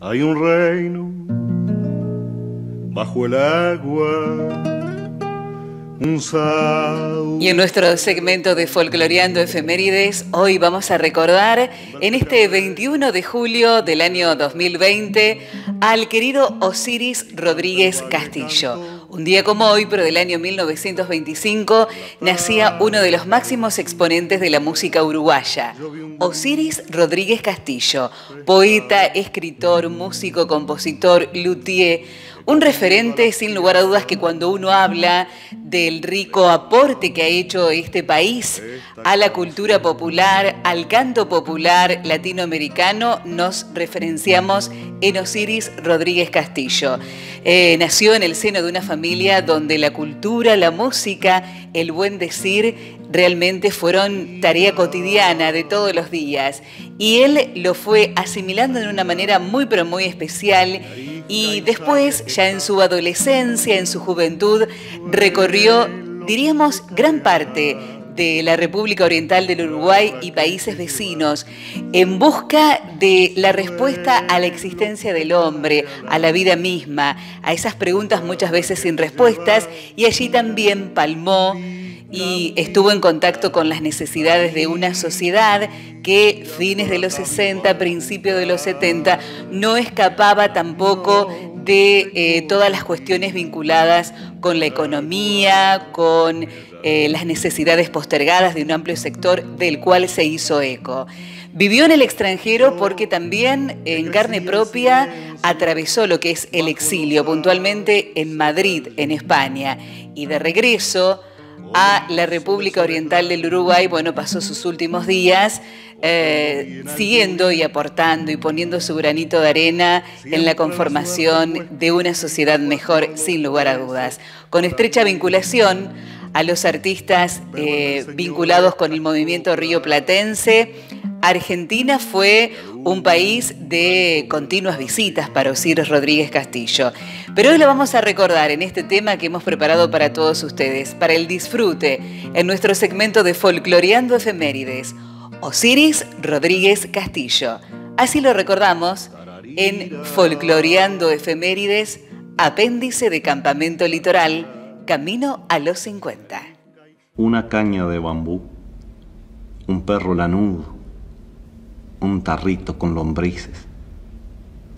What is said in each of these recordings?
Hay un reino bajo el agua y en nuestro segmento de Folcloreando Efemérides, hoy vamos a recordar en este 21 de julio del año 2020 al querido Osiris Rodríguez Castillo. Un día como hoy, pero del año 1925, nacía uno de los máximos exponentes de la música uruguaya, Osiris Rodríguez Castillo, poeta, escritor, músico, compositor, luthier, un referente sin lugar a dudas que cuando uno habla del rico aporte que ha hecho este país a la cultura popular, al canto popular latinoamericano, nos referenciamos en Osiris Rodríguez Castillo. Eh, nació en el seno de una familia donde la cultura, la música, el buen decir realmente fueron tarea cotidiana de todos los días y él lo fue asimilando de una manera muy pero muy especial y después, ya en su adolescencia, en su juventud, recorrió, diríamos, gran parte de la República Oriental del Uruguay y países vecinos en busca de la respuesta a la existencia del hombre, a la vida misma, a esas preguntas muchas veces sin respuestas y allí también palmó y estuvo en contacto con las necesidades de una sociedad que fines de los 60, principios de los 70, no escapaba tampoco de eh, todas las cuestiones vinculadas con la economía, con eh, las necesidades postergadas de un amplio sector del cual se hizo eco. Vivió en el extranjero porque también en carne propia atravesó lo que es el exilio, puntualmente en Madrid, en España, y de regreso a la República Oriental del Uruguay, bueno, pasó sus últimos días eh, siguiendo y aportando y poniendo su granito de arena en la conformación de una sociedad mejor, sin lugar a dudas. Con estrecha vinculación a los artistas eh, vinculados con el movimiento río platense, Argentina fue un país de continuas visitas para Osiris Rodríguez Castillo. Pero hoy lo vamos a recordar en este tema que hemos preparado para todos ustedes, para el disfrute, en nuestro segmento de Folcloreando Efemérides, Osiris Rodríguez Castillo. Así lo recordamos en Folcloreando Efemérides, apéndice de Campamento Litoral, camino a los 50. Una caña de bambú, un perro lanudo un tarrito con lombrices,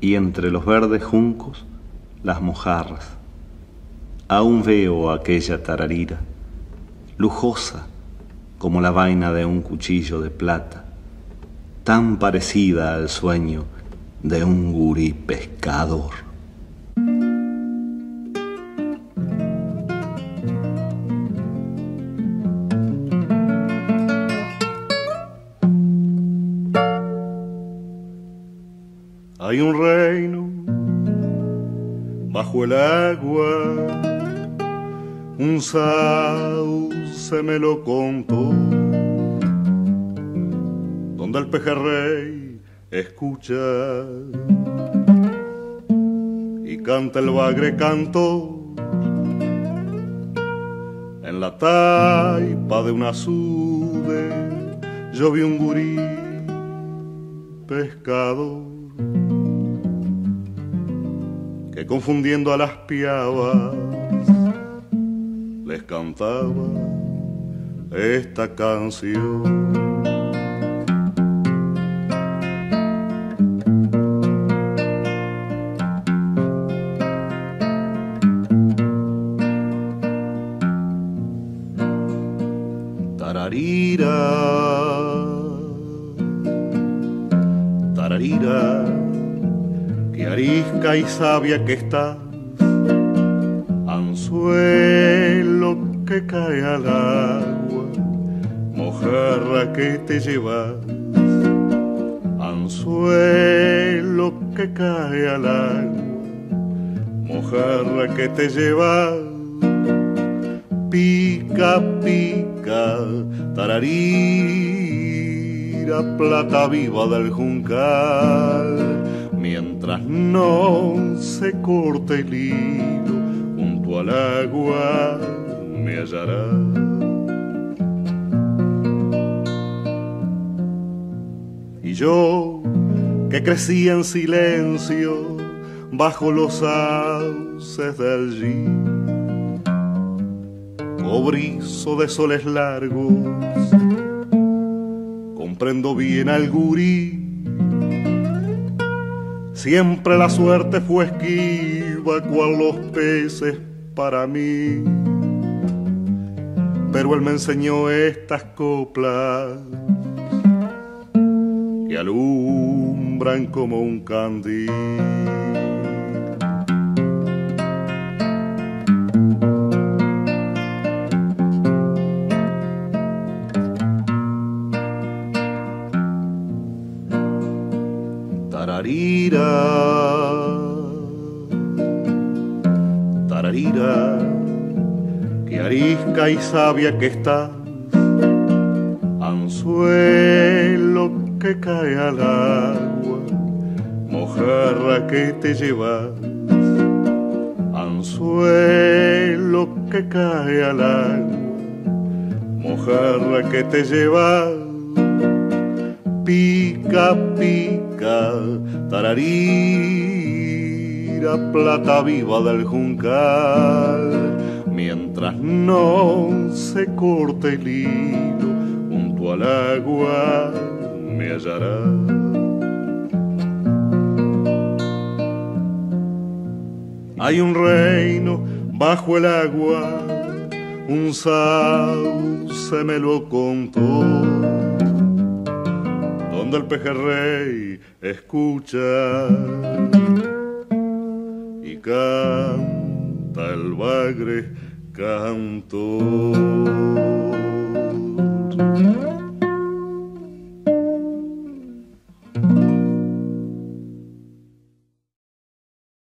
y entre los verdes juncos las mojarras. Aún veo aquella tararira, lujosa como la vaina de un cuchillo de plata, tan parecida al sueño de un gurí pescador. Un reino bajo el agua, un sauce me lo contó, donde el pejerrey escucha. Y canta el bagre canto en la taipa de una sude yo vi un gurí pescado que confundiendo a las piabas les cantaba esta canción. Tararira, tararira y sabia que estás, anzuelo que cae al agua, mojarra que te llevas, anzuelo que cae al agua, mojarra que te llevas, pica, pica, tararira, plata viva del juncal mientras no se corte el hilo junto al agua me hallará. Y yo que crecía en silencio bajo los sauces del allí. Cobrizo de soles largos, comprendo bien al gurí. Siempre la suerte fue esquiva cual los peces para mí. Pero él me enseñó estas coplas que alumbran como un candil. Tararira, tararira, que arisca y sabia que está, anzuelo que cae al agua, mojarra que te llevas, anzuelo que cae al agua, mojarra que te llevas, pica, pica, tararira, plata viva del juncal, mientras no se corte el hilo junto al agua me hallará. Hay un reino bajo el agua, un sauce me lo contó, donde el pejerrey escucha y canta el bagre canto.